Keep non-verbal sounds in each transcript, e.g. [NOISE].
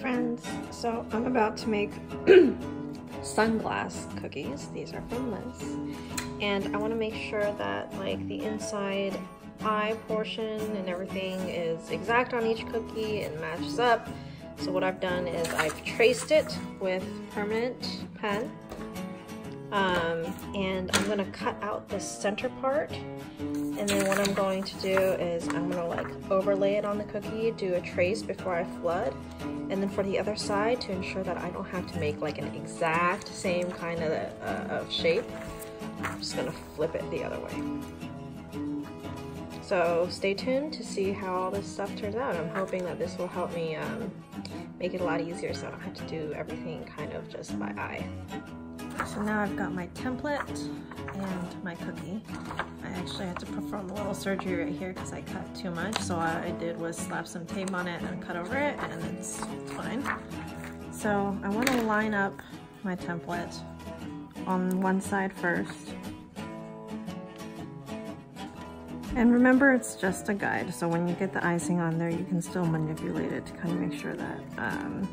friends. So I'm about to make [CLEARS THROAT] sunglass cookies. These are from Liz. And I want to make sure that like the inside eye portion and everything is exact on each cookie and matches up. So what I've done is I've traced it with permanent pen um, and I'm gonna cut out the center part and then what I'm going to do is I'm gonna like overlay it on the cookie, do a trace before I flood, and then for the other side to ensure that I don't have to make like an exact same kind of, uh, of shape, I'm just gonna flip it the other way. So stay tuned to see how all this stuff turns out. I'm hoping that this will help me um, make it a lot easier so I don't have to do everything kind of just by eye. So now I've got my template and my cookie. I actually had to perform a little surgery right here because I cut too much. So what I did was slap some tape on it and cut over it and it's fine. So I want to line up my template on one side first. And remember, it's just a guide. So when you get the icing on there, you can still manipulate it to kind of make sure that um,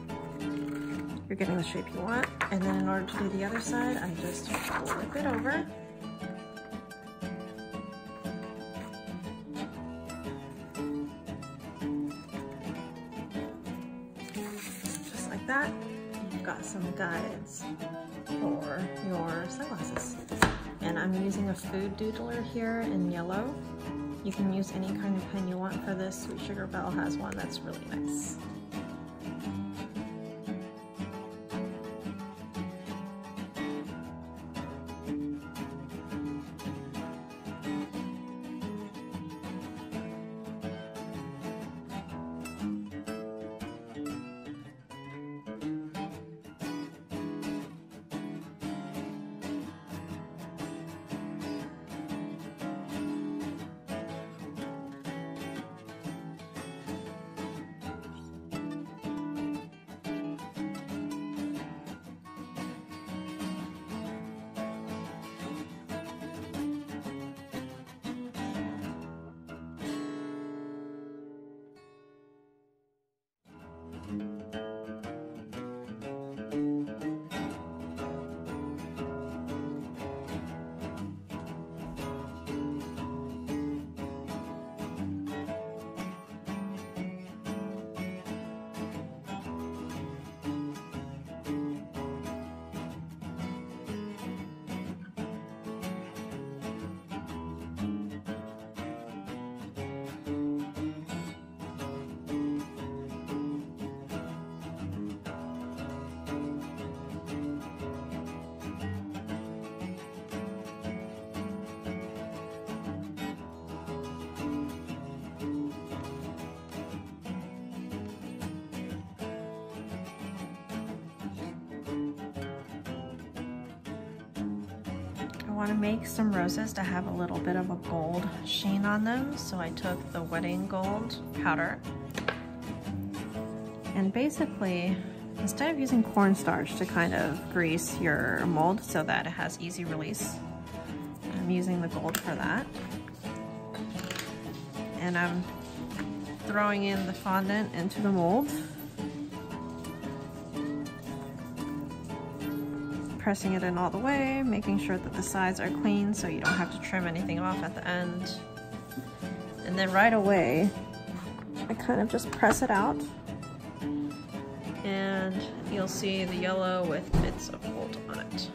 you're getting the shape you want. And then in order to do the other side, I just flip it over. That, you've got some guides for your sunglasses. And I'm using a food doodler here in yellow. You can use any kind of pen you want for this. Sweet Sugarbelle has one that's really nice. Want to make some roses to have a little bit of a gold sheen on them. So I took the wedding gold powder and basically instead of using cornstarch to kind of grease your mold so that it has easy release, I'm using the gold for that. And I'm throwing in the fondant into the mold pressing it in all the way, making sure that the sides are clean so you don't have to trim anything off at the end. And then right away, I kind of just press it out and you'll see the yellow with bits of gold on it.